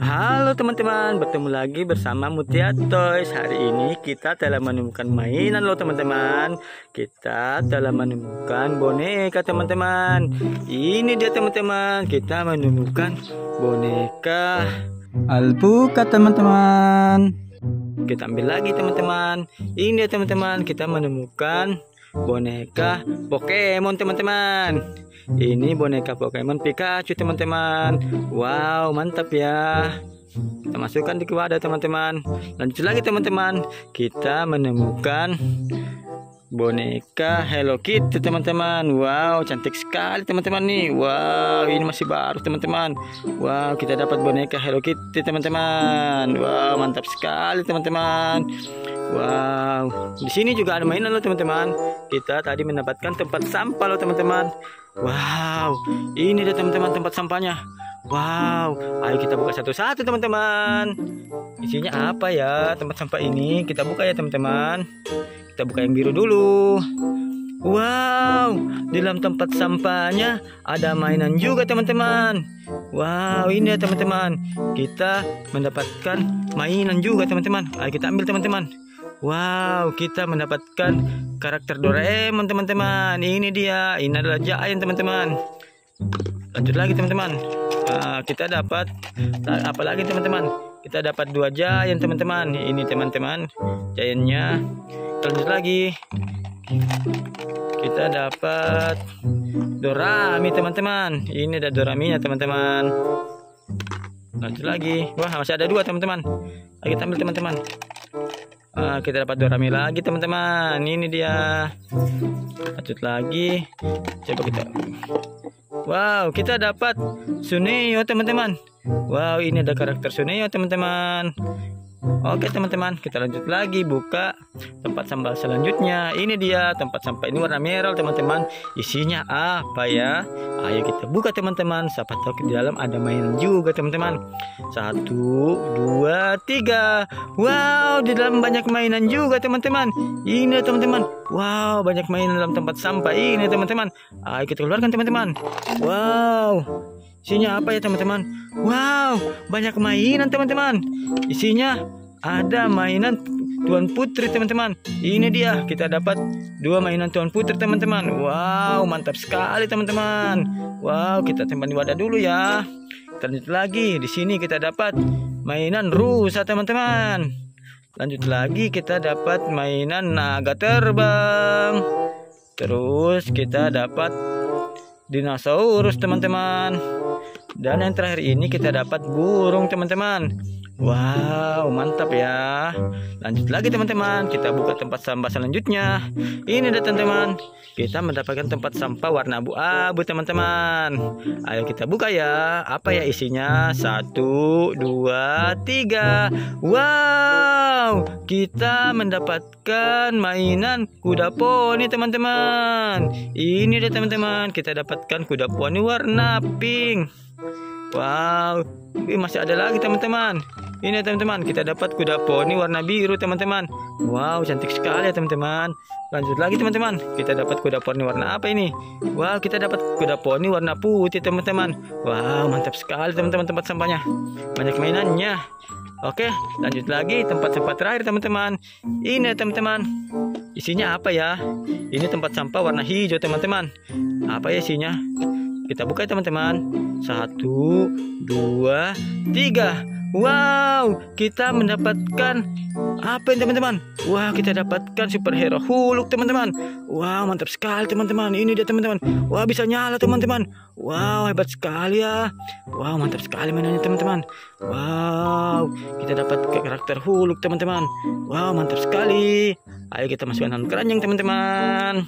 Halo teman-teman, bertemu lagi bersama Mutia Toys. Hari ini kita telah menemukan mainan loh teman-teman. Kita telah menemukan boneka teman-teman. Ini dia teman-teman, kita menemukan boneka alpukat teman-teman. Kita ambil lagi teman-teman. Ini dia teman-teman, kita menemukan boneka Pokemon teman-teman ini boneka Pokemon Pikachu teman-teman. Wow mantap ya. Kita masukkan di wadah teman-teman. Lanjut lagi teman-teman. Kita menemukan boneka Hello Kitty teman-teman. Wow cantik sekali teman-teman nih. Wow ini masih baru teman-teman. Wow kita dapat boneka Hello Kitty teman-teman. Wow mantap sekali teman-teman. Wow di sini juga ada mainan loh teman-teman. Kita tadi mendapatkan tempat sampah loh teman-teman. Wow ini dia teman-teman tempat sampahnya Wow ayo kita buka satu-satu teman-teman Isinya apa ya tempat sampah ini Kita buka ya teman-teman kita buka yang biru dulu Wow, di dalam tempat sampahnya ada mainan juga teman-teman. Wow, ini ya teman-teman. Kita mendapatkan mainan juga teman-teman. Ayo kita ambil teman-teman. Wow, kita mendapatkan karakter Doraemon teman-teman. Ini dia. Ini adalah Giant teman-teman. Lanjut lagi teman-teman. Nah, kita dapat apa lagi teman-teman? Kita dapat dua Giant teman-teman. Ini teman-teman. Giantnya lanjut lagi kita dapat dorami teman-teman ini ada doraminya teman-teman lanjut lagi wah masih ada dua teman-teman ayo kita ambil teman-teman ah, kita dapat dorami lagi teman-teman. Ini dia. Lanjut lagi. Coba kita. Wow kita dapat suneo teman-teman. Wow ini ada karakter suneo teman-teman Oke teman-teman kita lanjut lagi buka tempat sampah selanjutnya. Ini dia tempat sampah ini warna merah teman-teman. Isinya apa ya? Ayo kita buka teman-teman. Siapa tahu di dalam ada mainan juga teman-teman. Satu dua tiga. Wow di dalam banyak mainan juga teman-teman. Ini teman-teman. Wow banyak mainan dalam tempat sampah ini teman-teman. Ayo kita keluarkan teman-teman. Wow Isinya apa ya teman-teman? Wow, banyak mainan teman-teman. Isinya ada mainan Tuan Putri teman-teman. Ini dia kita dapat dua mainan Tuan Putri teman-teman. Wow, mantap sekali teman-teman. Wow, kita simpan di wadah dulu ya. Lanjut lagi di sini kita dapat mainan rusa teman-teman. Lanjut lagi kita dapat mainan naga terbang. Terus kita dapat dinosaurus teman-teman. Dan yang terakhir ini kita dapat burung teman-teman. Wow, mantap ya. Lanjut lagi teman-teman, kita buka tempat sampah selanjutnya. Ini dah teman-teman. Kita mendapatkan tempat sampah warna abu-abu teman-teman. Ayo kita buka ya. Apa ya isinya? Satu, dua, tiga. Wow, kita mendapatkan mainan kuda poni teman-teman. Ini deh teman-teman, kita dapatkan kuda poni warna pink. Wow, masih ada lagi teman-teman. Ini teman-teman, kita dapat kuda poni warna biru teman-teman. Wow, cantik sekali ya teman-teman. Lanjut lagi teman-teman, kita dapat kuda poni warna apa ini? Wow, kita dapat kuda poni warna putih teman-teman. Wow, mantap sekali teman-teman tempat sampahnya. Banyak mainannya. Oke, lanjut lagi tempat sampah terakhir teman-teman. Ini teman-teman. Isinya apa ya? Ini tempat sampah warna hijau teman-teman. Apa ya isinya? Kita buka teman-teman. Satu, dua, tiga. Wow, kita mendapatkan apa teman-teman? Wah, kita dapatkan superhero Hulk teman-teman. Wow, mantap sekali teman-teman. Ini dia teman-teman. Wah, bisa nyala teman-teman. Wow, hebat sekali ya. Wow, mantap sekali mainannya teman-teman. Wow, kita dapat karakter Hulk teman-teman. Wow, mantap sekali. Ayo kita masukkan keranjang teman-teman.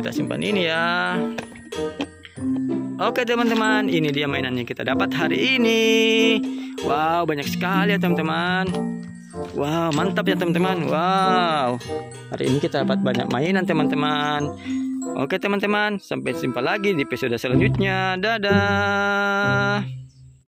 Kita simpan ini ya. Oke teman-teman, ini dia mainannya kita dapat hari ini. Wow, banyak sekali ya teman-teman. Wow, mantap ya teman-teman. Wow, hari ini kita dapat banyak mainan teman-teman. Oke teman-teman, sampai jumpa lagi di episode selanjutnya. Dadah.